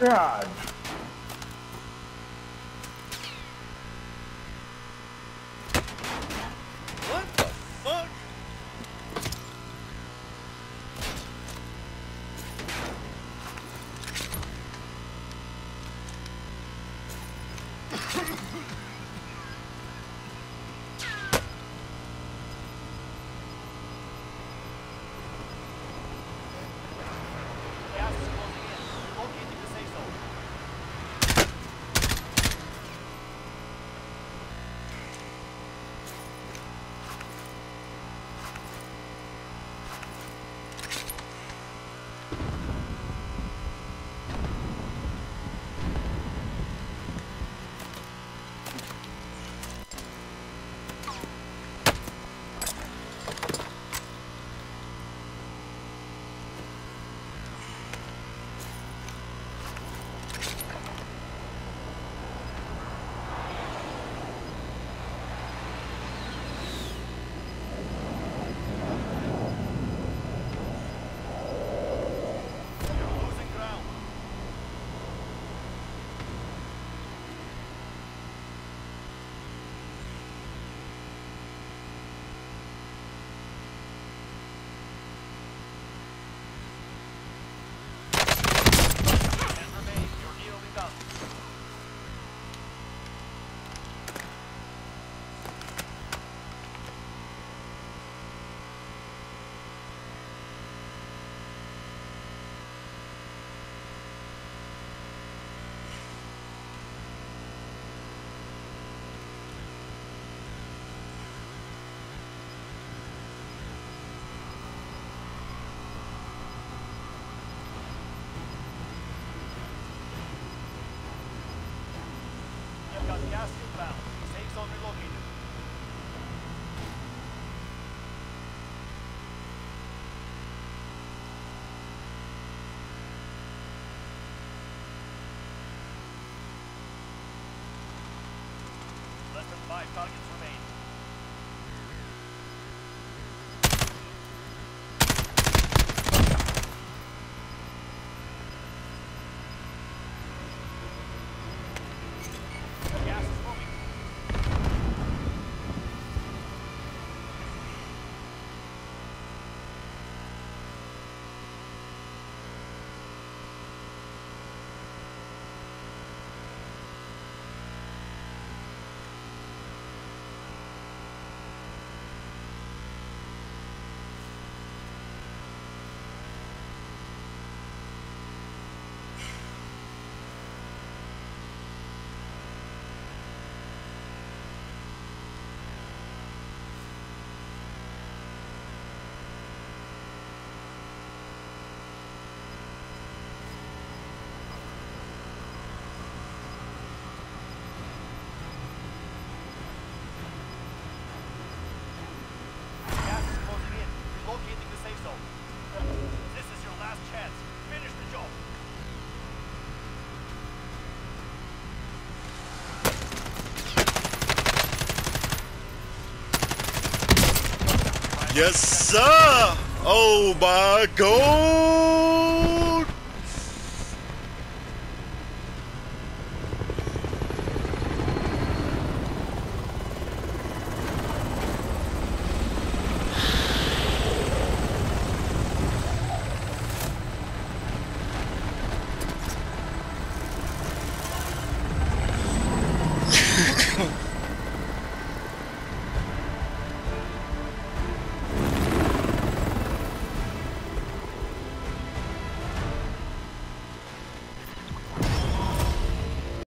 God. Yes, sir! Oh my god!